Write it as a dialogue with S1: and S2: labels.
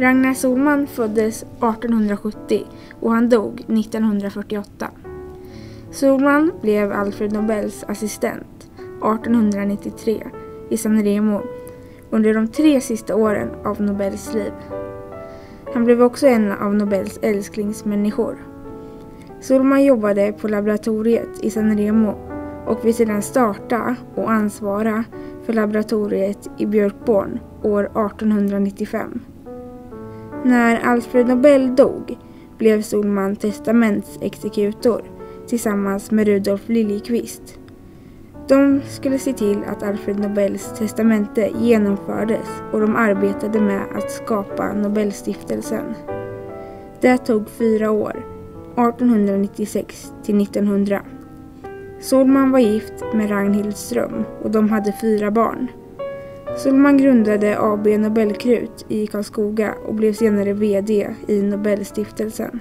S1: Ragnar Solman föddes 1870 och han dog 1948. Solman blev Alfred Nobels assistent 1893 i San Remo under de tre sista åren av Nobels liv. Han blev också en av Nobels älsklingsmänniskor. Solman jobbade på laboratoriet i San Remo och vill sedan starta och ansvara för laboratoriet i Björkborn år 1895. När Alfred Nobel dog blev Solman testamentsexekutor tillsammans med Rudolf Liljeqvist. De skulle se till att Alfred Nobels testamente genomfördes och de arbetade med att skapa Nobelstiftelsen. Det tog fyra år, 1896 till 1900. Solman var gift med Ragnhild Ström och de hade fyra barn. Solman grundade AB Nobelkrut i Karlskoga och blev senare VD i Nobelstiftelsen.